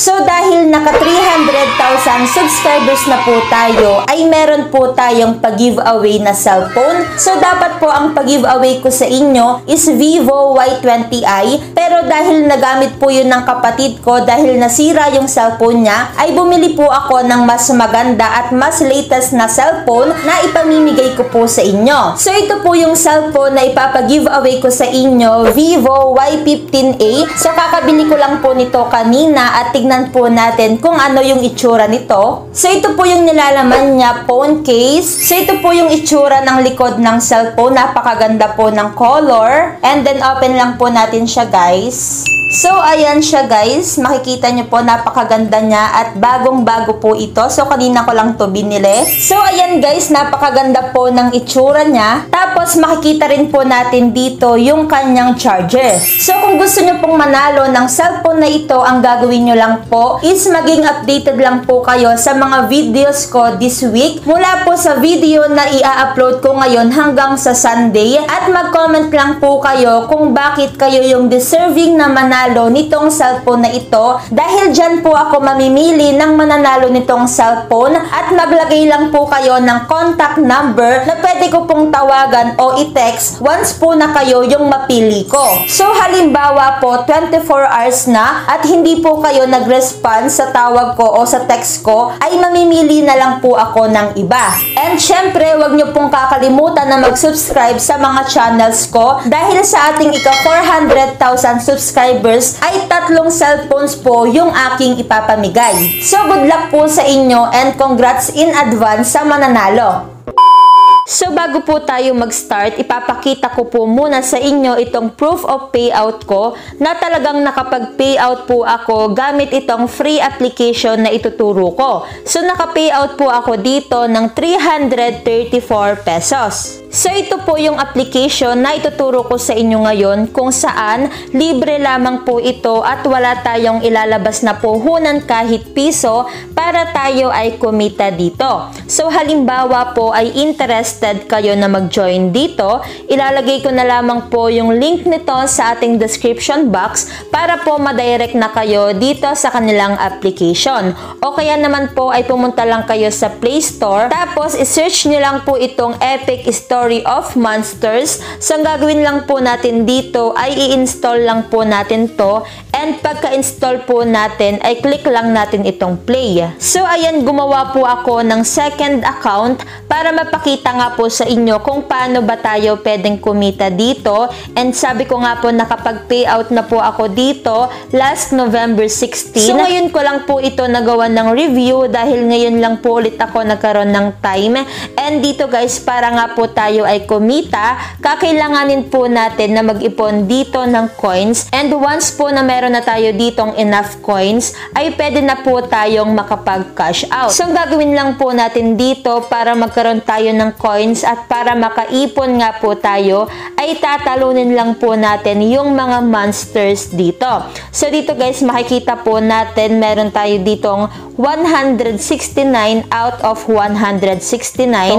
So dahil naka 300,000 subscribers na po tayo, ay meron po tayong pag-giveaway na cellphone. So dapat po ang pag-giveaway ko sa inyo is Vivo Y20i. Pero dahil nagamit po yun ng kapatid ko dahil nasira yung cellphone niya, ay bumili po ako ng mas maganda at mas latest na cellphone na ipamimigay ko po sa inyo. So ito po yung cellphone na ipapag-giveaway ko sa inyo, Vivo Y15a. So kakabili ko lang po nito kanina at tignan po natin kung ano yung itsura nito. So ito po yung nilalaman niya, phone case. So ito po yung itsura ng likod ng cellphone. Napakaganda po ng color. And then open lang po natin siya guys. So, ayan siya guys. Makikita nyo po, napakaganda niya at bagong-bago po ito. So, kanina ko lang to binili. So, ayan guys, napakaganda po ng itsura niya. Tapos, makikita rin po natin dito yung kanyang charger. So, kung gusto nyo pong manalo ng cellphone na ito, ang gagawin nyo lang po is maging updated lang po kayo sa mga videos ko this week. Mula po sa video na i-upload ko ngayon hanggang sa Sunday. At mag-comment lang po kayo kung bakit kayo yung deserving na manalo mananalo nitong cellphone na ito dahil dyan po ako mamimili ng mananalo nitong cellphone at maglagay lang po kayo ng contact number na pwede ko pong tawagan o i-text once po na kayo yung mapili ko. So halimbawa po 24 hours na at hindi po kayo nag-response sa tawag ko o sa text ko ay mamimili na lang po ako ng iba. And syempre wag nyo pong kakalimutan na mag-subscribe sa mga channels ko dahil sa ating ika 400,000 subscribers subscribers ay tatlong cellphones po yung aking ipapamigay. So good luck po sa inyo and congrats in advance sa mananalo. So bago po tayo mag-start, ipapakita ko po muna sa inyo itong proof of payout ko na talagang nakapag-payout po ako gamit itong free application na ituturo ko. So naka-payout po ako dito ng 334 pesos. So ito po yung application na ituturo ko sa inyo ngayon kung saan libre lamang po ito at wala tayong ilalabas na puhunan kahit piso para tayo ay kumita dito. So halimbawa po ay interested kayo na mag-join dito, ilalagay ko na lamang po yung link nito sa ating description box para po madirect na kayo dito sa kanilang application. O kaya naman po ay pumunta lang kayo sa Play Store tapos isearch nyo lang po itong Epic Store Story of Monsters. So, ang gagawin lang po natin dito ay i-install lang po natin to and pagka-install po natin ay click lang natin itong play. So, ayan, gumawa po ako ng second account para mapakita nga po sa inyo kung paano ba tayo pwedeng kumita dito. And sabi ko nga po, nakapag-payout na po ako dito last November 16. So, ngayon ko lang po ito nagawa ng review dahil ngayon lang po ulit ako nagkaroon ng time. And dito guys, para nga po tayo tayo ay kumita, kakailanganin po natin na mag-ipon dito ng coins. And once po na meron na tayo ditong enough coins, ay pwede na po tayong makapag-cash out. So, gagawin lang po natin dito para magkaroon tayo ng coins at para makaipon nga po tayo, ay tatalunin lang po natin yung mga monsters dito. So, dito guys, makikita po natin meron tayo ditong 169 out of 169.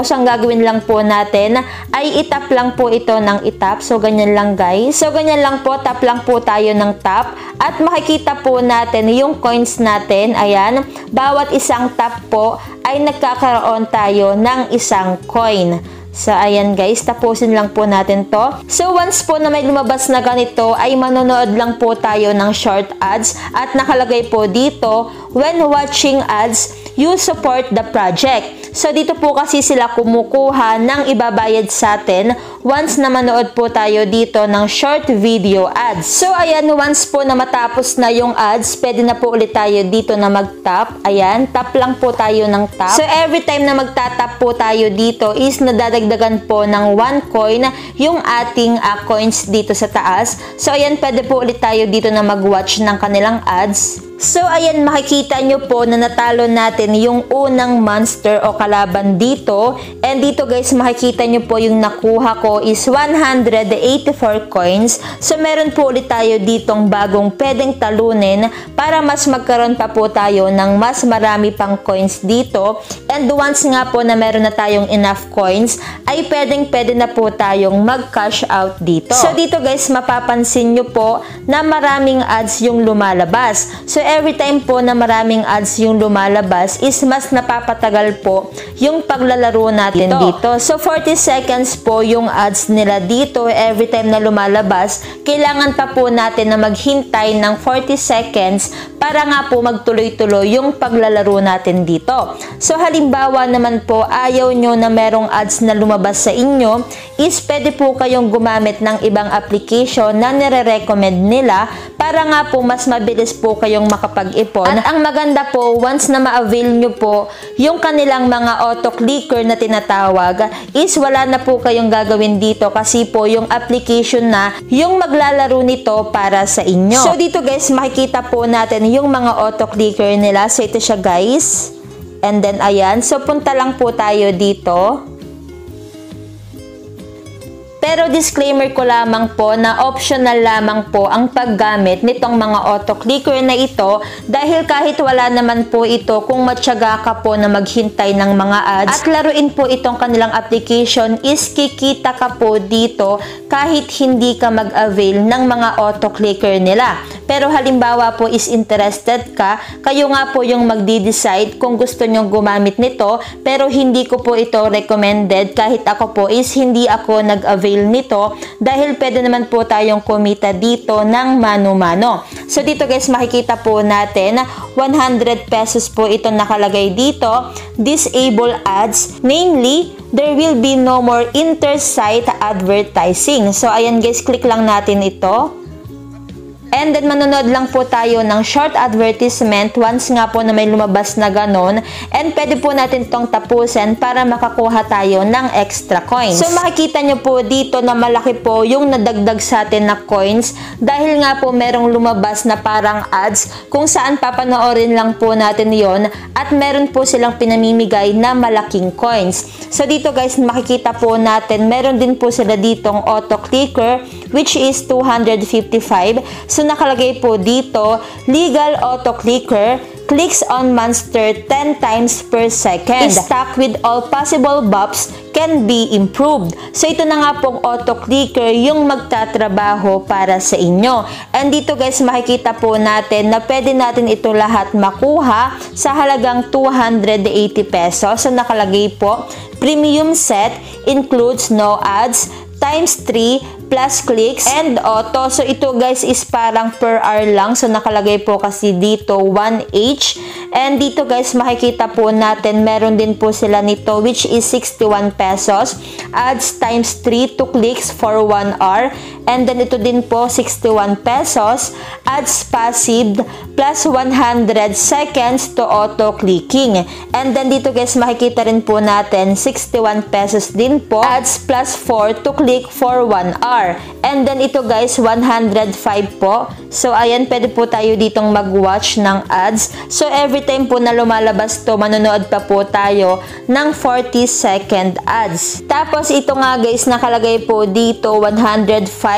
So, ang gagawin lang po natin ay itap lang po ito ng itap. So, ganyan lang guys. So, ganyan lang po. Tap lang po tayo ng tap. At makikita po natin yung coins natin. Ayan. Bawat isang tap po ay nagkakaroon tayo ng isang coin. So, ayan guys, tapusin lang po natin to. So, once po na may lumabas na ganito, ay manonood lang po tayo ng short ads at nakalagay po dito, when watching ads, you support the project. So, dito po kasi sila kumukuha ng ibabayad sa atin once na manood po tayo dito ng short video ads. So, ayan, once po na matapos na yung ads, pwede na po ulit tayo dito na mag-tap. Ayan, tap lang po tayo ng tap. So, every time na magtatap po tayo dito is nadadagdagan po ng 1 coin yung ating uh, coins dito sa taas. So, ayan, pwede po ulit tayo dito na mag-watch ng kanilang ads. So, ayan, makikita nyo po na natalo natin yung unang monster o kalaban dito. And dito guys, makikita nyo po yung nakuha ko is 184 coins. So meron po ulit tayo ditong bagong pwedeng talunin para mas magkaroon pa po tayo ng mas marami pang coins dito. And once nga po na meron na tayong enough coins, ay pwedeng pwede na po tayong mag-cash out dito. So dito guys, mapapansin nyo po na maraming ads yung lumalabas. So every time po na maraming ads yung lumalabas is mas napapatagal po yung paglalaro natin dito. dito. So 40 seconds po yung ads nila dito every time na lumalabas. Kailangan pa po natin na maghintay ng 40 seconds para nga po magtuloy-tuloy yung paglalaro natin dito. So halimbawa naman po ayaw nyo na merong ads na lumabas sa inyo is pwede po kayong gumamit ng ibang application na nire-recommend nila para nga po mas mabilis po kayong makapag-ipon. At ang maganda po once na ma-avail nyo po yung kanilang mga auto-clicker na tinatawag is wala na po kayong gagawin dito kasi po yung application na yung maglalaro nito para sa inyo. So dito guys makikita po natin yung mga auto-clicker nila. So, ito siya guys. And then, ayan. So, punta lang po tayo dito. Pero disclaimer ko lamang po na optional lamang po ang paggamit nitong mga auto-clicker na ito dahil kahit wala naman po ito kung matyaga ka po na maghintay ng mga ads at laruin po itong kanilang application is kikita ka po dito kahit hindi ka mag-avail ng mga auto-clicker nila. Pero halimbawa po is interested ka, kayo nga po yung magdi-decide kung gusto nyong gumamit nito pero hindi ko po ito recommended kahit ako po is hindi ako nag-avail avail nito dahil pwede naman po tayong kumita dito ng mano-mano. So dito guys makikita po natin 100 pesos po ito nakalagay dito. Disable ads, namely there will be no more inter-site advertising. So ayan guys, click lang natin ito. And then manonood lang po tayo ng short advertisement once nga po na may lumabas na ganon. And pwede po natin tong tapusin para makakuha tayo ng extra coins. So makikita nyo po dito na malaki po yung nadagdag sa atin na coins dahil nga po merong lumabas na parang ads kung saan papanoorin lang po natin yon at meron po silang pinamimigay na malaking coins. So dito guys makikita po natin meron din po sila ditong auto clicker which is 255. So nakalagay po dito, legal auto clicker clicks on monster 10 times per second. Stack with all possible buffs can be improved. So ito na nga pong auto-clicker yung magtatrabaho para sa inyo. And dito guys makikita po natin na pwede natin ito lahat makuha sa halagang 280 pesos. So nakalagay po, premium set includes no ads, times 3 plus clicks and auto. So ito guys is parang per hour lang. So nakalagay po kasi dito 1H. And dito guys makikita po natin meron din po sila nito which is 61 pesos. Ads times 3 to clicks for 1 hour. And then ito din po 61 pesos. Ads passive plus 100 seconds to auto clicking. And then dito guys makikita rin po natin 61 pesos din po. Ads plus 4 to click for 1 hour. And then ito guys 105 po. So ayan pwede po tayo ditong mag-watch ng ads. So every time po na lumalabas to manonood pa po tayo ng 40 second ads. Tapos ito nga guys nakalagay po dito 105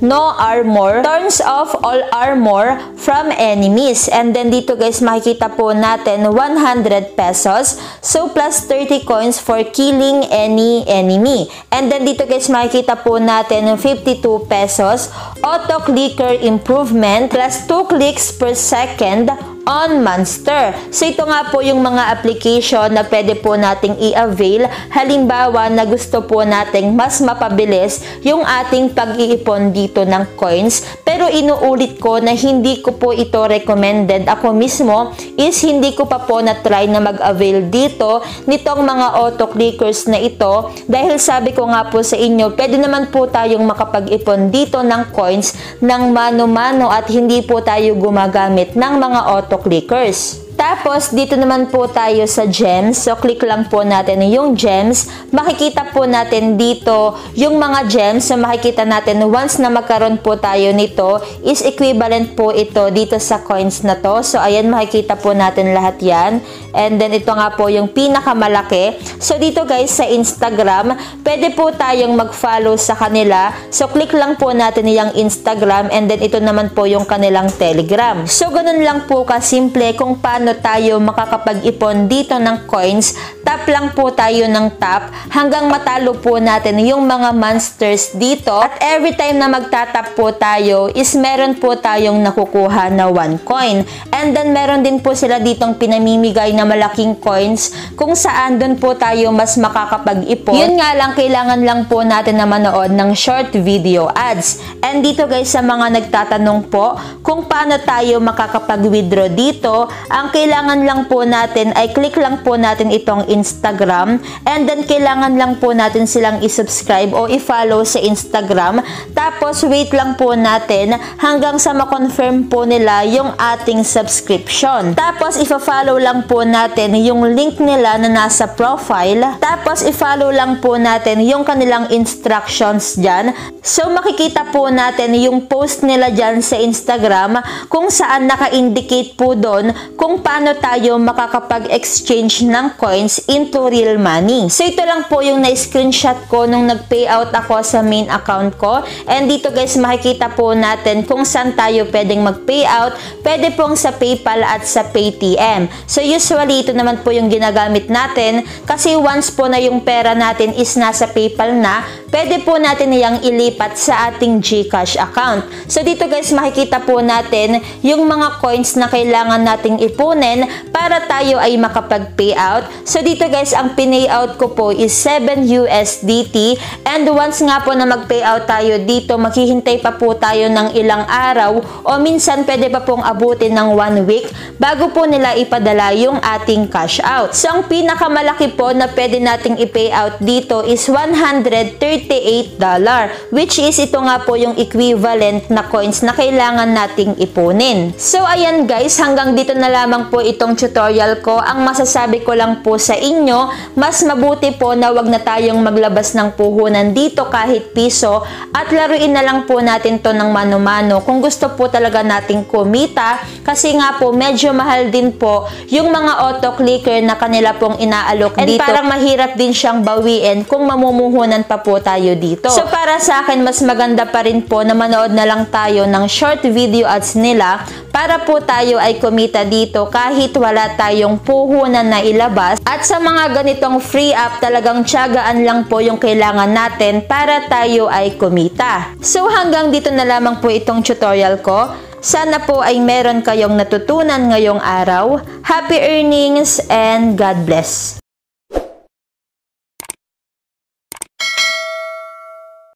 no armor, turns off all armor from enemies. And then dito guys, makikita po natin 100 pesos. So plus 30 coins for killing any enemy. And then dito guys, makikita po natin 52 pesos. Auto clicker improvement plus 2 clicks per second on Monster. So ito nga po yung mga application na pwede po nating i-avail. Halimbawa na gusto po nating mas mapabilis yung ating pag-iipon dito ng coins. Pero inuulit ko na hindi ko po ito recommended. Ako mismo is hindi ko pa po na try na mag-avail dito nitong mga auto clickers na ito. Dahil sabi ko nga po sa inyo pwede naman po tayong makapag-ipon dito ng coins ng mano-mano at hindi po tayo gumagamit ng mga auto clickers. Tapos, dito naman po tayo sa gems. So, click lang po natin yung gems. Makikita po natin dito yung mga gems. So, makikita natin once na magkaroon po tayo nito is equivalent po ito dito sa coins na to. So, ayan, makikita po natin lahat yan. And then, ito nga po yung pinakamalaki. So, dito guys, sa Instagram, pwede po tayong mag-follow sa kanila. So, click lang po natin yung Instagram and then ito naman po yung kanilang Telegram. So, ganun lang po kasimple kung paano tayo makakapag-ipon dito ng coins. Tap lang po tayo ng tap hanggang matalo po natin yung mga monsters dito. At every time na magtatap po tayo is meron po tayong nakukuha na 1 coin. And then meron din po sila ditong pinamimigay na malaking coins kung saan doon po tayo mas makakapag-ipon. Yun nga lang, kailangan lang po natin na manood ng short video ads. And dito guys, sa mga nagtatanong po kung paano tayo makakapag-withdraw dito, ang kailangan lang po natin ay click lang po natin itong Instagram and then kailangan lang po natin silang i-subscribe o i-follow sa Instagram. Tapos wait lang po natin hanggang sa ma-confirm po nila yung ating subscription. Tapos ifa-follow lang po natin yung link nila na nasa profile. Tapos i-follow lang po natin yung kanilang instructions dyan. So makikita po natin yung post nila dyan sa Instagram kung saan naka-indicate po doon kung paano tayo makakapag-exchange ng coins into real money. So ito lang po yung na-screenshot ko nung nag-payout ako sa main account ko. And dito guys makikita po natin kung saan tayo pwedeng mag-payout. Pwede pong sa PayPal at sa Paytm. So usually ito naman po yung ginagamit natin kasi once po na yung pera natin is nasa PayPal na, pwede po natin niyang ilipat sa ating GCash account. So dito guys makikita po natin yung mga coins na kailangan nating ipunin para tayo ay makapag-payout. So dito guys ang pinayout ko po is 7 USDT and once nga po na mag-payout tayo dito maghihintay pa po tayo ng ilang araw o minsan pwede pa pong abutin ng 1 week bago po nila ipadala yung ating cash out. So ang pinakamalaki po na pwede nating i-payout dito is $138 which is ito nga po yung equivalent na coins na kailangan nating ipunin. So ayan guys, hanggang dito na lamang po itong tutorial ko. Ang masasabi ko lang po sa inyo, mas mabuti po na wag na tayong maglabas ng puhunan dito kahit piso at laruin na lang po natin to ng mano-mano kung gusto po talaga nating kumita kasi nga po medyo mahal din po yung mga auto-clicker na kanila pong inaalok And dito. parang mahirap din siyang bawiin kung mamumuhunan pa po tayo dito. So para sa akin, mas maganda pa rin po na manood na lang tayo ng short video ads nila para po tayo ay kumita dito kahit wala tayong puhunan na ilabas. At sa mga ganitong free app, talagang tiyagaan lang po yung kailangan natin para tayo ay kumita. So hanggang dito na lamang po itong tutorial ko. Sana po ay meron kayong natutunan ngayong araw. Happy earnings and God bless!